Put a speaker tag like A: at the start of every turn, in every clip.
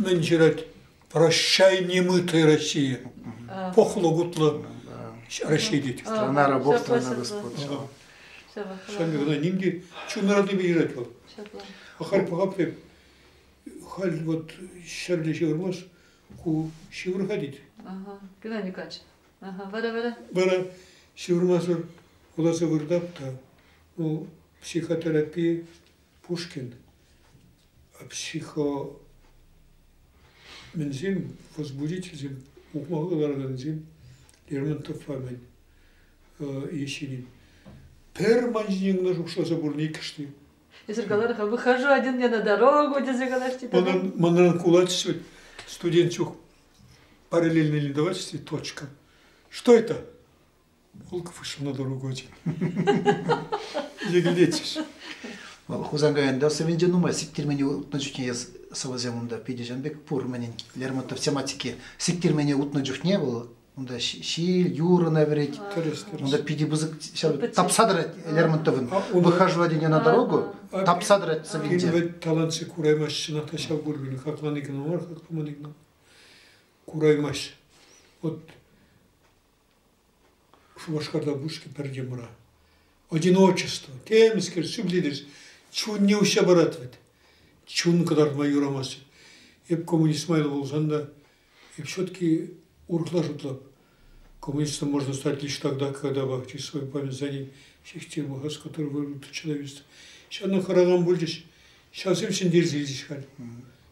A: нынче рать «Прощай, немытая Россия». похлогутла ну Россия дети.
B: Страна рабов, страна господ.
A: Сами когда нимди, чу народы бежать вот. А халь похапте, халь вот шарли шеверлос, ку шевр ходить.
C: Ага, куда не качет. Ага, бара
A: бара. Бара, шеврмазур, улазы вырдап-то, ну, психотерапия, Пушкин, а психо... мензим возбудитель зим укмалардан зим Лермонтов память Есенин. Пер манжинеңді жукшаса бурны икішті.
C: Если говорю, выхожу один я на дорогу, где загалашти.
A: Манан манан кулачивать студент чух параллельно ледовательстве точка. Что это? Волков вышел на дорогу один. Егелетишь.
B: Хузанга энда севинже нума сиктирмени утна жухне саваземунда пидижанбек пур менен Лермонтов тематики сиктирмени утна жухне был унда шил юра наверить
A: Терес,
B: Онда
A: терес.
B: пиди бузык тапсадырать Лермонтовын. Выхожу один на дорогу,
A: А,
B: тапсадырать
A: Фильм
B: савинже.
A: ve talansı kuraymaş şınata şal gurbini kaklanıkına var kaklanıkına. Kuraymaş. От Шубашкарда бушки пердемра. Одиночество. Темскер, сублидерс. чуынне ұша барады беді чуын қыдарма юрамасы. Еп коммунист майлы болсанда еп все таки урхлар жұтлап коммунистом можно стать лишь тогда когда бахчи свою память за ним всех тех махас которые вырвут человечество сейчас на хараган бульдиш сейчас им сендер зилдиш хал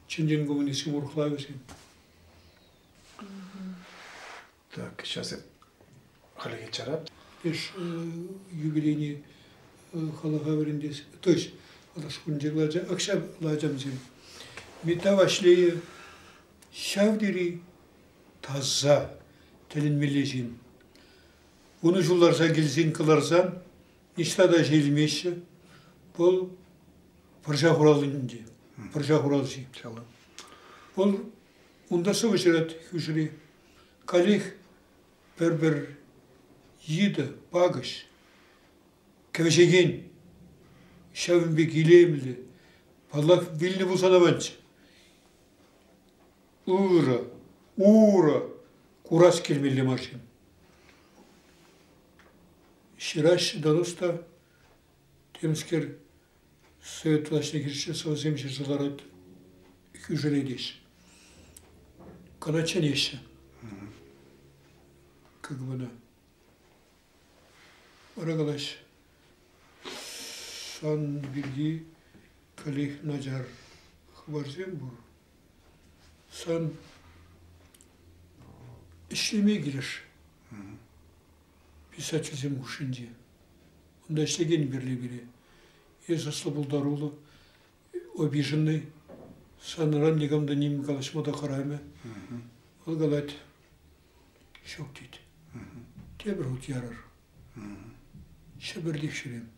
A: ченден коммунистим урхлавесен
B: так сейчас халиге чарап
A: еш э, юбилейный э, халага верендес то есть алашкун лажа, акшаб лажам зим. Мета вашлее шавдири таза телин мележин. Уны жулларса келсен кыларсан, ништада желмеші, бұл пыржа.
B: Иншалла.
A: Бұл. Калих бір-бір еді, багыш, кәвешеген, шәвінбек илемілі, балақ білні болса да банчы. Ура, ура, курас келмелі машин. Шираш доноста темскер Совет властный кирше совземші жыларат хүжіредеш. Каначанеша. Как бы да. Арагалаш. Сан билги калих наджар хварзем бур. Сан işleme girer. Писательзем ушинде. Онда işlegen birli biri. Есаслы булдарулы, обиженный, саныран негамда ним калашмада қарайма. Ол галат шок дейді. Тебір ұт ярар. Шірем. Барағал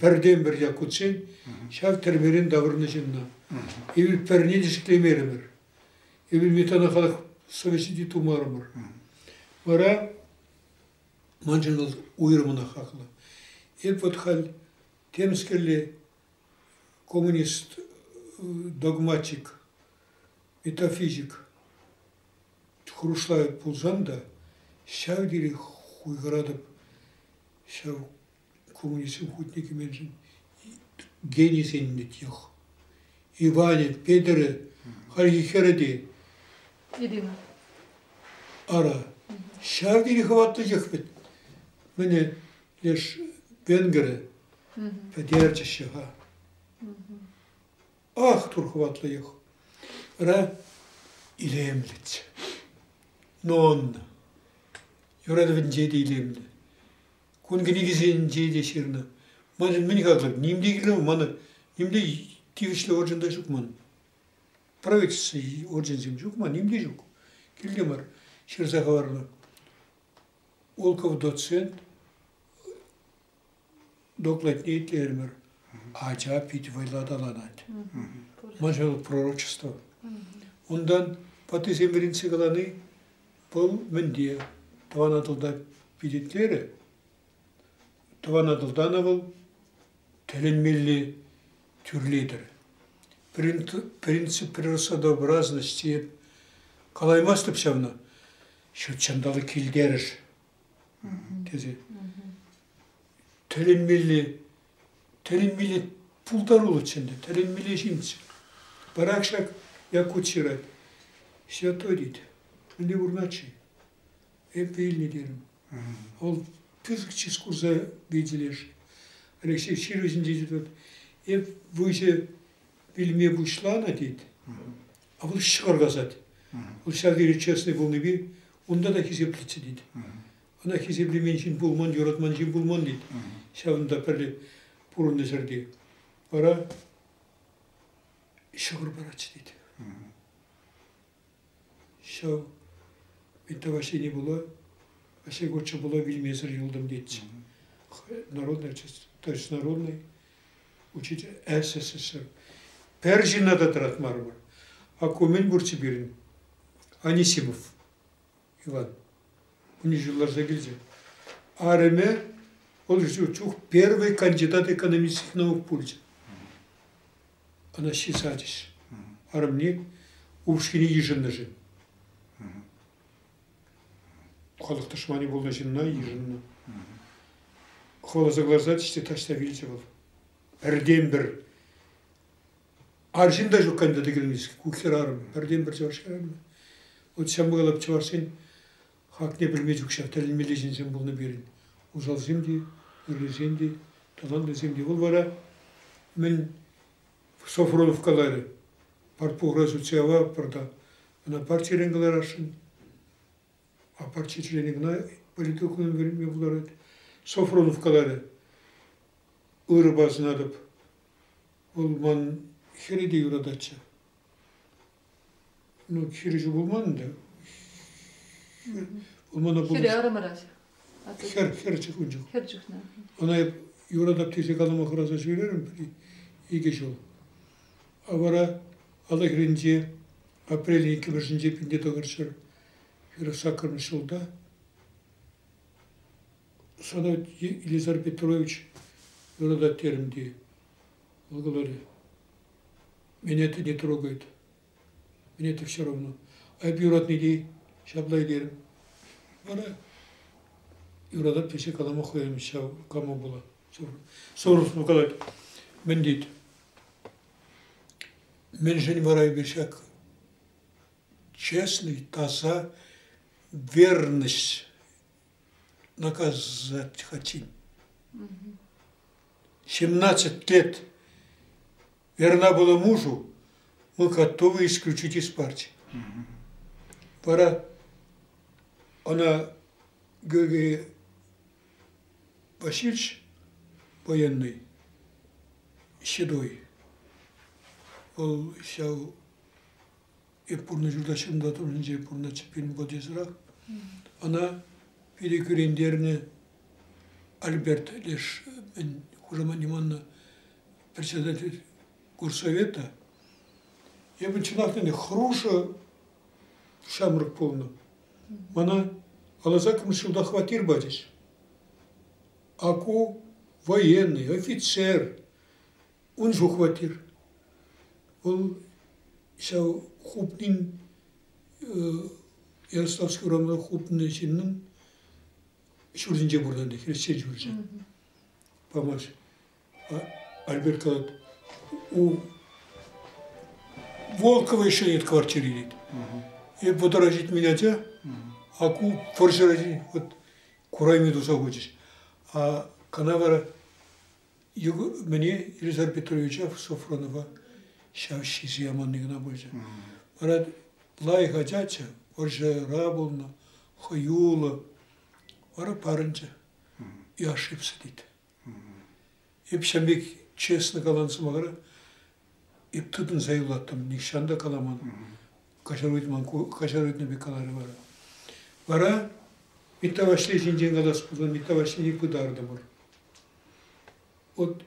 A: Бірден бір якутсен, шав термерин давырны жинна. Евіл перне дисклемеремір. Евіл метана халық совесиди тумарымыр. Вара манжыныл уйрымына хақылы. Еп вот хал темскерле коммунист, догматик, метафизик хрушлай пулзанда, шав дири хуйгарадып, шав меншин гений сенінде тих. Иване, Педере, хальги хереди,
C: Ирина.
A: ара. Шав дири хватты жехвет. Мене лишь венгеры, Поддержащего. Ах, турхватлы их. Ра илемлет. Non. Юрадывын жейді илемді. Көнгенегізен жейді шеріні. Маны мен қағылып, немде келем, маны, немде тегішлі оржында жоқ маны. правительство ордензем жоқ ма немде жоқ келген бар шерзағаварлы олков доцент докладнейт лермер ача пить вайладаланат манжал пророчество ондан қаланы бұл мінде таван атылда пидетлері таван атылдана бұл тілінмелі түрледір принцип природосообразности қалаймас деп шавна шөтчандалы килдеріш тезе тілінмелі тілінмелі пулдар улы ченде тілінмелі жинцы баракшак якутшират все то дейді міне урначи эпильни дерім ол тысячи курса виделеш Алексей Ширузин дейді еп выше билме бушлана дейді а бұл шығарғазады бұл шағири честный болны би онда да хисеплетсе дейді ана хисеплемен шин булман юратман шин булман дейді жерде бара шығыр дейді шау мен вообще не было. Горча было вильмезер юлдым дейді народный то есть народный учитель СССР. Пержинада тұрады мармар акумен бурчибирин анисимов иван. Бұны жылларда келді арыме ол чух первый кандидат экономических наук пульча она шисадиш арымне ушкини ежинна жин халық тышмани болна жинна ежинна холоза глаза тиште ташта вилче бол бірден бір аржында жоқ кандидат экономический кухер арым бірден бір чавашкарым вот сен бұғалап чаварсен хак не білме жүкшав тәлімеле жинсен бұлны берін узал земде үрлесен де таланды земде бұл бара мен софроновкалары партпугра суциява парда ана партия ренгалар ашын а партия членигна политикунун берме булар софроновкалары ыры басын адып ол ман хереде юрадача ну хережу болман да ол мана
C: Хире арамараш.
A: хер хер чыкын жок
C: Херчухна.
A: Она юрадап тесе калама хыраса жіберерім иге жол. А бара ала киринче апрель эки биринче пинде тогырчыр Сакырын жылда сана Елизар Петрович юрадат теримди ол говорит меня это не трогает. Мне это все равно. А юрат не дей шаблай дерим бара юрадап тесе калама коем шау кама була сорус мукалат мен дейт мен жени барай бешак честный таза верность наказать хотим. 17 лет верна была мужу, мы готовы исключить из партии. Пора, она, Георгий Васильевич, военный, седой, ол сяу епурны журдашымда турынже епурна чепин бодезрак, она перекурендерне Альберт лишь мен Хужама Ниманна, председатель горсовета, я бы чинахтане хруша шамрак полно. Мана алазакам шилда хватир бадиш. Аку военный, офицер, он же хватир. Он шау хупнин Ярославский урамда хупнин шиннин шурдинже бурдан хресте журже. Помаш. Альберт говорит, у Волкова еще нет квартиры нет. И подорожить меня те, а ку форсировать вот курай медуза хочешь. А канавара мне Елизар Петровича Софронова шавши яманныгына бойжа. Марат лай хачача, оржа рабулна, хаюла, вара парынча. И ошибся дейді. Еп шамбек честно калансы мағара, Иптыдын сайылаттым, никшанда каламан. Кашаруйтман, кашаруйтны бекалары бара. Бара, миттавашли калас. Вот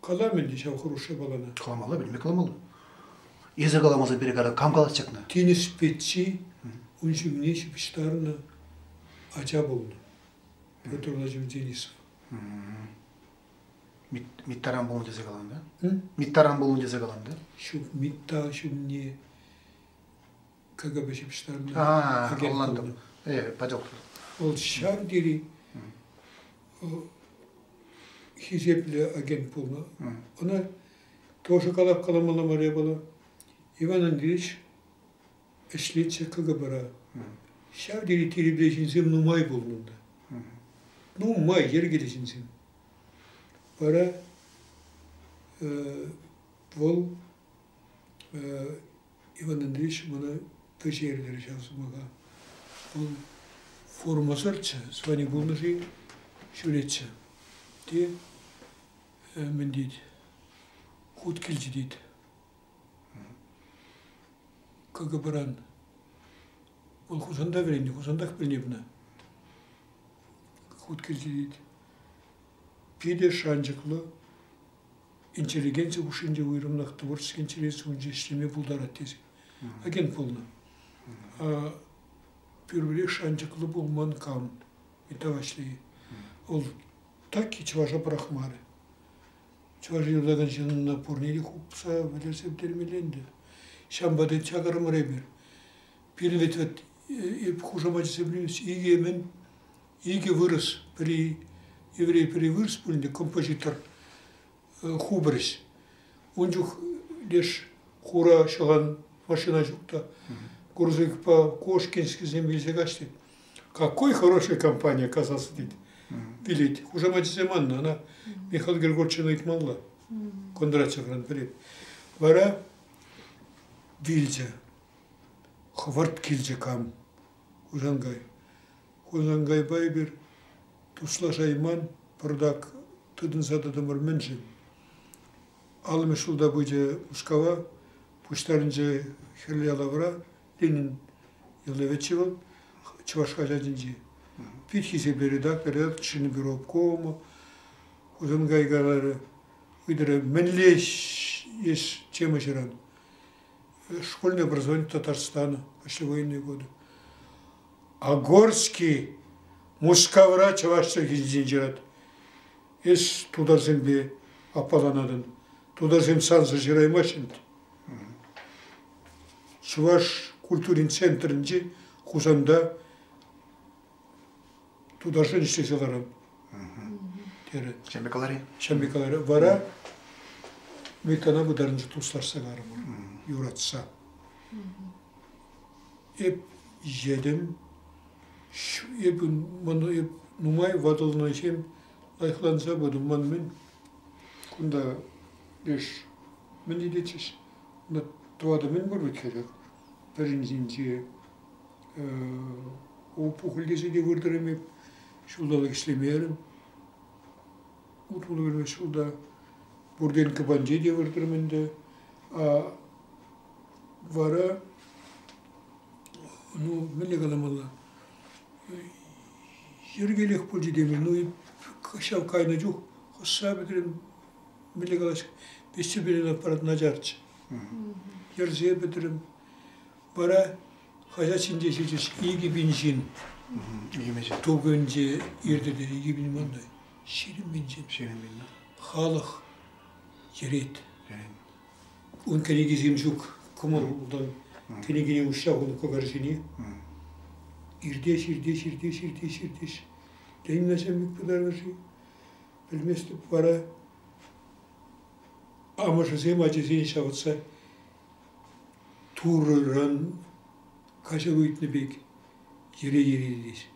A: каламен дешав хорошая балана.
B: Каламалы. Езі каламазы бере кара, кам каласчакна?
A: Тенис петчи, уншигне шипиштарына ача болды. Петр Владимирович Денисов.
B: Миттаран болун десе калан да? Миттаран болун десе калан да?
A: Şu Mitta, şu ne KGB şipişlerine
B: А,
A: агент
B: Оландым.
A: болды.
B: Е, пожалуйста.
A: Ол шар дери хизепле агент болды. Она тоже калап была. Иван Андреевич эшлетче КГБ-ра. Шар дери тирибле жинсем нумай болнунда. Нумай ергеле жинсем. Бара ол Иван Андреевич мына печерлер жазмаға. Ол формасырчы, звани болмыжи шүретчі. Де мен дейді, худ келжі дейді. КГБ-ран. Ол хусанда веренде. Худ келжі дейді. Пиде шанжықлы, интеллигенция ушинде уйрымнах творческий интерес унже иштеме булдарат десек. Агент болна. Первый шанжықлы болман кам. Итавашли. Ол так и чыважа брахмары. Чыважа юрдаган жынына порнели хупса, білерсе бдермеленді. Шамбаден чагарым ребер. Пилвет вет еп хужамачы себлюс иге мен иге вырыс при еврей при вырыс пульнде композитор хубрис. Унжух лишь хура шаган машина жукта. Грузовик по Кошкински земле гастит. Какой хорошая компания оказался dit. Билет. Уже мать Земанна, она Михаил Григорьевич айтмалла. Кондратьев перед. Вара Хварт килже кам. Ужангай. Ужангай байбер. Тусла жайман. Продак. Тыдын зададымыр менжем. Алым шулда буйже Мускава. Пуштарынже херлялавра. Ленин Елевечевал. Чувашка жадинжи. Питхисе бередак, бередак, шини бюро обкома. Узангайгалары. Выдары менле есть тема. Школьное образование Татарстана, послевоенные годы. А Горский, Мускавра, Чавашча Гиздинжират. Ес туда зембе апаланадын. Туда зем сан зажираймашент. Чуваш культурин центрінде Хузанда туда же.
B: Шембе калари?
A: Шамбекалары вара метана бударынжы туслар сагарым. Юратса. Еп жедім. Еп мұны еп нумай вадылына шем лайықланса бұдым ман мен күнда леш мен едетсіз. Мұны туады мен бір керек. Біріншінде о пухылдесі де вырдырым еп шулдалық ішлемерім. Утулы берме шулда бурден кабанже де вырдырым енді. Вара ну мен галамалла ергелек пулжи деме ну кашав кайна мен галаш бесче берен аппарат нажарчы ерзе бара ширин бинжин
B: Шерен бин.
A: халық жерет он зимжук кумалдан кенегине ушак он когаржини ирдеш ирдеш ирдеш ирдеш ирдеш ленин начальник подарваши білместі бара амаша зем ажезин шаватса турыран каша уйтны бек ере ере деш